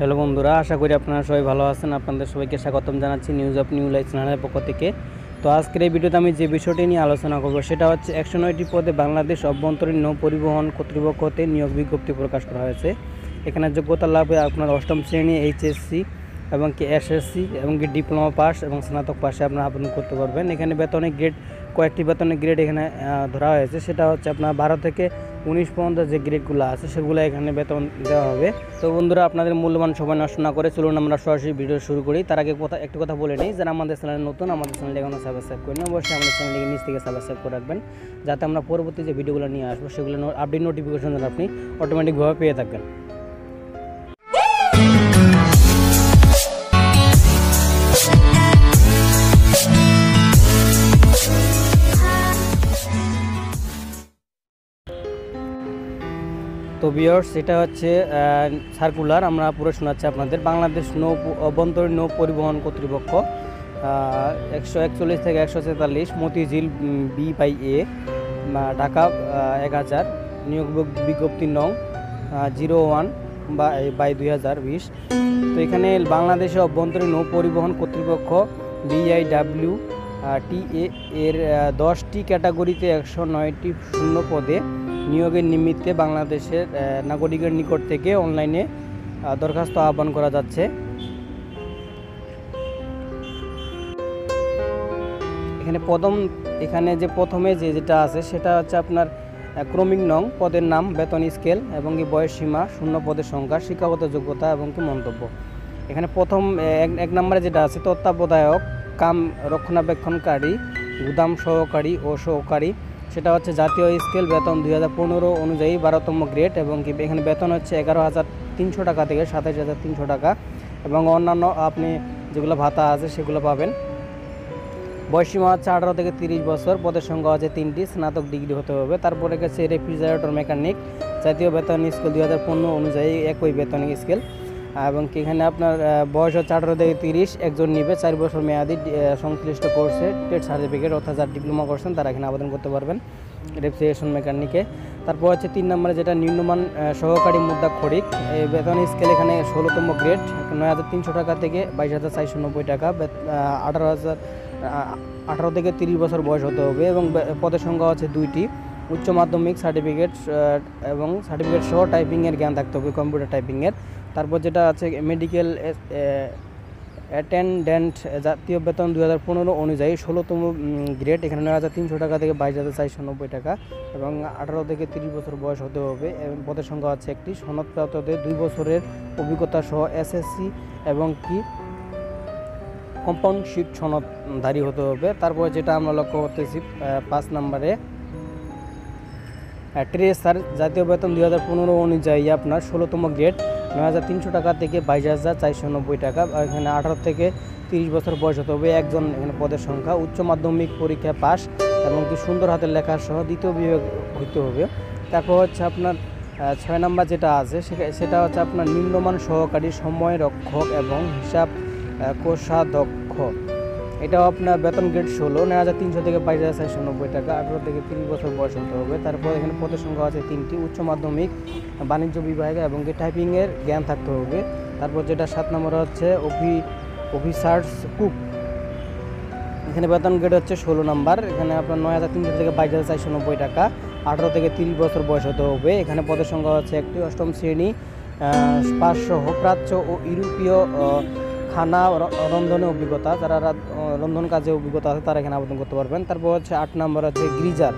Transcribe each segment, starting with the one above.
Hello বন্ধুরা, আশা করি আপনারা সবাই ভালো আছেন। আপনাদের সবাইকে স্বাগতম জানাচ্ছি নিউজ অফ নিউ লাইফ চ্যানেলের পক্ষ থেকে। তো আজকের এই ভিডিওতে আমি যে বিষয়টি নিয়ে আলোচনা করব, সেটা হচ্ছে একশো নয়টি পদে বাংলাদেশ অভ্যন্তরীণ নৌ পরিবহন কর্তৃপক্ষ হতে নিয়োগ বিজ্ঞপ্তি প্রকাশ করা হয়েছে। এখানে যোগ্যতা লাভে আপনার অষ্টম শ্রেণি এইচএসসি এবং কি এসএসসি এবং কি ডিপ্লোমা পাস এবং স্নাতক পাশে আপনারা আবেদন করতে পারবেন। এখানে বেতনের গ্রেড কয়েকটি বেতনের গ্রেড এখানে ধরা হয়েছে। সেটা হচ্ছে আপনার বারো থেকে উনিশ পর্যন্ত যে গ্রেডগুলো আছে, সেগুলো এখানে বেতন দেওয়া হবে। তো বন্ধুরা, আপনাদের মূল্যবান সময় নষ্ট না করে চলুন আমরা সরাসরি ভিডিও শুরু করি। তার আগে কথা একটু কথা বলে নিই, যারা আমাদের চ্যানেল নতুন, আমাদের চ্যানেলটি এখনও সাবস্ক্রাইব করেন অবশ্যই আমাদের চ্যানেলটিকে নিচ থেকে সাবস্ক্রাইব করে রাখবেন, যাতে আমরা পরবর্তী যে ভিডিওগুলো নিয়ে আসব, সেগুলো আপডেট নোটিফিকেশন আপনি অটোমেটিকভাবে পেয়ে থাকবেন তো বিয়ার্স এটা হচ্ছে সার্কুলার আমরা পুরো শোনাচ্ছি আপনাদের। বাংলাদেশ নৌ অভ্যন্তরীণ নৌ পরিবহন কর্তৃপক্ষ একশো একচল্লিশ থেকে একশো তেতাল্লিশ Motijheel B by A Dhaka এক হাজার নিয়োগ বিজ্ঞপ্তি নং জিরো ওয়ান বাই দুই হাজার বিশ। তো এখানে বাংলাদেশে অভ্যন্তরীণ নৌ পরিবহন কর্তৃপক্ষ বিআইডাব্লিউ টি এ এর দশটি ক্যাটাগরিতে একশো নয়টি শূন্য পদে নিয়োগের নিমিত্তে বাংলাদেশের নাগরিকের নিকট থেকে অনলাইনে দরখাস্ত আহ্বান করা যাচ্ছে। এখানে প্রথম, এখানে যে প্রথমে যে যেটা আছে, সেটা হচ্ছে আপনার ক্রমিক নং, পদের নাম, বেতন স্কেল এবং কি বয়স সীমা, শূন্য পদের সংখ্যা, শিক্ষাগত যোগ্যতা এবং কি মন্তব্য। এখানে প্রথম এক নম্বরে যেটা আছে, তত্ত্বাবধায়ক, কাম রক্ষণাবেক্ষণকারী, গুদাম সহকারী ও সহকারী সেটা হচ্ছে জাতীয় স্কেল বেতন দুই হাজার পনেরো অনুযায়ী বারোতম গ্রেড এবং কি এখানে বেতন হচ্ছে এগারো হাজার তিনশো টাকা থেকে সাতাশ হাজার তিনশো টাকা এবং অন্যান্য আপনি যেগুলো ভাতা আছে সেগুলো পাবেন। বয়সীমা হচ্ছে আঠারো থেকে তিরিশ বছর, পদের সংখ্যা হচ্ছে তিনটি, স্নাতক ডিগ্রি হতে হবে। তারপরে গেছে রেফ্রিজারেটর মেকানিক, জাতীয় বেতন স্কেল দুই হাজার পনেরো অনুযায়ী একই বেতন স্কেল। এবং এখানে আপনার বয়স হচ্ছে আঠারো থেকে তিরিশ, একজন নিবে, চার বছর মেয়াদি সংশ্লিষ্ট কোর্সে টেট সার্টিফিকেট অর্থাৎ যার ডিপ্লোমা করছেন তারা এখানে আবেদন করতে পারবেন, রেফ্রিজারেশন মেকানিকে। তারপর হচ্ছে তিন নম্বরে যেটা নিম্নমান সহকারী মুদ্রা খরিক এই বেতন স্কেল এখানে ষোলোতম গ্রেড নয় হাজার তিনশো টাকা থেকে বাইশ হাজার চারশো নব্বই টাকা আঠারো হাজার আঠারো থেকে তিরিশ বছর বয়স হতে হবে এবং পদের সংখ্যা হচ্ছে দুইটি, উচ্চ মাধ্যমিক সার্টিফিকেট এবং সার্টিফিকেট সহ টাইপিংয়ের জ্ঞান থাকতে হবে কম্পিউটার টাইপিংয়ের তারপর যেটা আছে মেডিকেল অ্যাটেন্ডেন্ট জাতীয় বেতন দু হাজার পনেরো অনুযায়ী ষোলোতম গ্রেড এখানে নয় হাজার তিনশো টাকা থেকে বাইশ হাজার চারশো নব্বই টাকা এবং আঠারো থেকে তিরিশ বছর বয়স হতে হবে এবং পদের সংখ্যা হচ্ছে একটি। সনদপ্রাপ্তদের দুই বছরের অভিজ্ঞতা সহ এসএসসি এবং কি? কম্পাউন্ড শিট সনদধারী হতে হবে। তারপর যেটা আমরা লক্ষ্য করতেছি পাঁচ নম্বরে ট্রেসার জাতীয় বেতন দুই হাজার পনেরো অনুযায়ী আপনার ষোলোতম গ্রেড নয় হাজার তিনশো টাকা থেকে বাইশ হাজার চারশো নব্বই টাকা এখানে আঠারো থেকে তিরিশ বছর বয়স হতে হবে। একজন এখানে পদের সংখ্যা, উচ্চ মাধ্যমিক পরীক্ষা পাস এবং কি সুন্দর হাতের লেখা সহ দ্বিতীয় বিভাগ হইতে হবে। তারপর হচ্ছে আপনার ছয় নম্বর যেটা আছে সেটা হচ্ছে আপনার নিম্নমান সহকারী সময় রক্ষক এবং হিসাব কোষাধ্যক্ষ। এটাও আপনার বেতন গ্রেড ষোলো নয় হাজার তিনশো থেকে বাইশ হাজার চারশো নব্বই টাকা। আঠারো থেকে তিরিশ বছর বয়স হতে হবে। তারপর এখানে পদের সংখ্যা আছে তিনটি, উচ্চ মাধ্যমিক, বাণিজ্য বিভাগে এবং টাইপিংয়ের জ্ঞান থাকতে হবে। তারপর যেটা সাত নম্বর হচ্ছে অফি অফিসার্স কুক। এখানে বেতন গ্রেড হচ্ছে ষোলো নাম্বার। এখানে আপনার নয় হাজার তিনশো থেকে বাইশ হাজার চারশো নব্বই টাকা। আঠারো থেকে তিরিশ বছর বয়স হতে হবে। এখানে পদের সংখ্যা হচ্ছে একটি অষ্টম শ্রেণি পাঁচশো প্রাচ্য ও ইউরোপীয় খানা রন্ধনে অভিজ্ঞতা, যারা রন্ধন কাজে অভিজ্ঞতা আছে, তারা এখানে আবেদন করতে পারবেন। তারপর হচ্ছে আট নম্বর হচ্ছে গ্রিজার।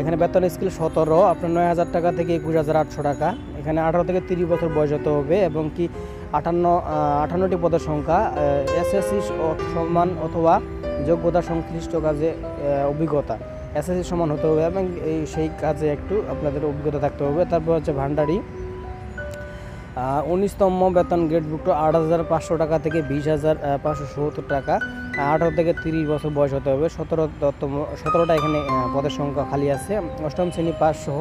এখানে বেতন স্কেল সতেরো, আপনার নয় হাজার টাকা থেকে একুশ হাজার আটশো টাকা। এখানে আঠারো থেকে তিরিশ বছর বয়স হতে হবে এবং কি আটান্ন আটান্নটি পদের সংখ্যা এসএসসি সমান অথবা যোগ্যতা সংশ্লিষ্ট কাজে অভিজ্ঞতা। এসএসসি সমান হতে হবে এবং এই, সেই কাজে একটু আপনাদের অভিজ্ঞতা থাকতে হবে। তারপর হচ্ছে ভান্ডারি। উনিশতম বেতন গ্রেডভুক্ত আট হাজার পাঁচশো টাকা থেকে বিশ হাজার পাঁচশো সত্তর টাকা। আঠারো থেকে তিরিশ বছর বয়স হতে হবে। সতেরোতম, সতেরোটা এখানে পদের সংখ্যা খালি আছে। অষ্টম শ্রেণি পাস সহ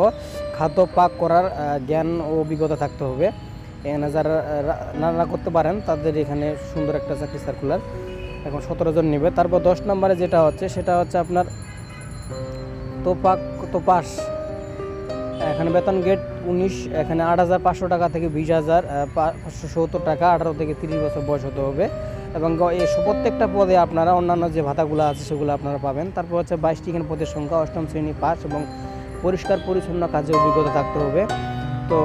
খাদ্য পাক করার জ্ঞান ও অভিজ্ঞতা থাকতে হবে। এখানে যারা রান্না করতে পারেন। তাদের এখানে সুন্দর একটা চাকরি সার্কুলার এখন সতেরো জন নেবে। তারপর দশ নম্বরে যেটা হচ্ছে, সেটা হচ্ছে আপনার তোপাক, তোপাস। এখানে বেতন গেট উনিশ, এখানে আট হাজার পাঁচশো টাকা থেকে বিশ হাজার পাঁচশো সত্তর টাকা, আঠারো থেকে তিরিশ বছর বয়স হতে হবে। এবং প্রত্যেকটা পদে আপনারা অন্যান্য যে ভাতাগুলো আছে সেগুলো আপনারা পাবেন। তারপর হচ্ছে বাইশটি এখানে পদের সংখ্যা, অষ্টম শ্রেণি পাস এবং পরিষ্কার, পরিচ্ছন্ন কাজে অভিজ্ঞতা থাকতে হবে। তো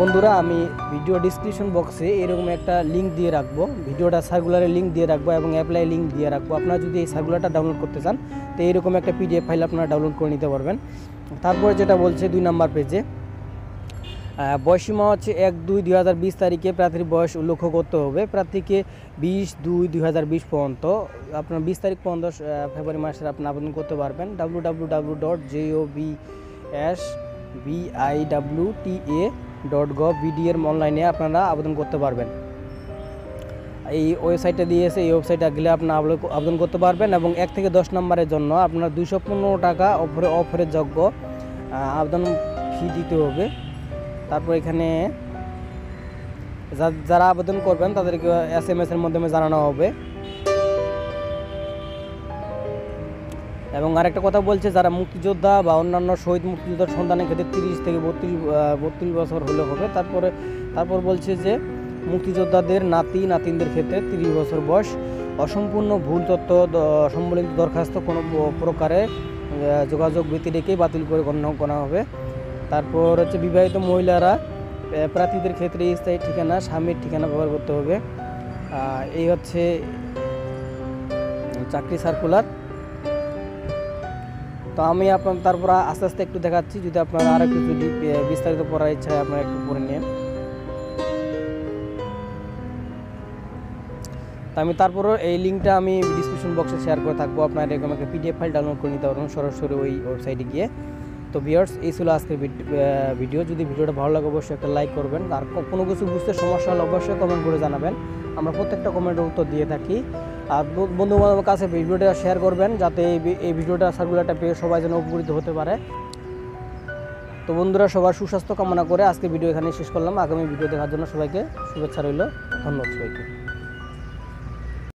বন্ধুরা, আমি ভিডিও ডিসক্রিপশন বক্সে এরকম একটা লিঙ্ক দিয়ে রাখব। ভিডিওটা সার্কুলারের লিঙ্ক দিয়ে রাখব এবং অ্যাপ্লাই লিঙ্ক দিয়ে রাখব। আপনারা যদি এই সার্কুলারটা ডাউনলোড করতে চান, তো এরকম একটা পিডিএফ ফাইল আপনারা ডাউনলোড করে নিতে পারবেন। তারপরে যেটা বলছে দুই নাম্বার পেজে বয়সীমা হচ্ছে এক দুই দুই হাজার বিশ তারিখে প্রার্থীর বয়স উল্লেখ করতে হবে। প্রার্থীকে বিশ দুই দুই হাজার বিশ পর্যন্ত, আপনার বিশ তারিখ পর্যন্ত ফেব্রুয়ারি মাসের আপনি আবেদন করতে পারবেন। W W W dot J O B S B I W T A dot gov BD এর অনলাইনে আপনারা আবেদন করতে পারবেন। এই ওয়েবসাইটটা দিয়েছে এই ওয়েবসাইটে গেলে আপনার আবেদন করতে পারবেন এবং এক থেকে দশ নম্বরের জন্য আপনার দুশো পনেরো টাকা অফারে অফারের যোগ্য আবেদন ফি দিতে হবে। তারপর এখানে যারা আবেদন করবেন তাদেরকে এস এম এর মাধ্যমে জানানো হবে। এবং আরেকটা কথা বলছে, যারা মুক্তিযোদ্ধা বা অন্যান্য শহীদ মুক্তিযোদ্ধার সন্তানের ক্ষেত্রে তিরিশ থেকে বত্রিশ বত্রিশ বছর হলে হবে। তারপরে তারপর বলছে যে, মুক্তিযোদ্ধাদের নাতি, নাতিনদের ক্ষেত্রে তিরিশ বছর বয়স। অসম্পূর্ণ ভুল তথ্য সম্বলিত দরখাস্ত কোনো প্রকারে যোগাযোগ ব্যতি রেখেই বাতিল করে গণ্য করা হবে। তারপর হচ্ছে বিবাহিত মহিলারা প্রার্থীদের ক্ষেত্রে স্থায়ী ঠিকানা স্বামীর ঠিকানা ব্যবহার করতে হবে। এই হচ্ছে চাকরি সার্কুলার তো আমি আপনার তারপর আস্তে আস্তে একটু দেখাচ্ছি যদি আপনার আরও কিছু ডি- এ, বিস্তারিত পড়ার ইচ্ছা হয় আপনারা একটু পড়ে নিন। তো আমি তারপরও এই লিঙ্কটা আমি ডিসক্রিপশন বক্সে শেয়ার করে থাকব আপনারা এরকম একটা পিডিএফ ফাইল ডাউনলোড করে নিতে পারবেন সরাসরি ওই ওয়েবসাইটে গিয়ে। তো বিয়ার্স এই ছিল আজকের ভিডিও যদি ভিডিওটা ভালো লাগে, অবশ্যই একটা লাইক করবেন। আর কোনো কিছু বুঝতে সমস্যা হলে অবশ্যই কমেন্ট করে জানাবেন। আমরা প্রত্যেকটা কমেন্টের উত্তর দিয়ে থাকি। আর বন্ধু বান্ধবের কাছে ভিডিওটা শেয়ার করবেন, যাতে এই ভিডিওটা সার্কুলারটা পেয়ে সবাই যেন উপকৃত হতে পারে। তো বন্ধুরা, সবার সুস্বাস্থ্য কামনা করে আজকে ভিডিও এখানে শেষ করলাম। আগামী ভিডিও দেখার জন্য সবাইকে শুভেচ্ছা রইল। ধন্যবাদ সবাইকে।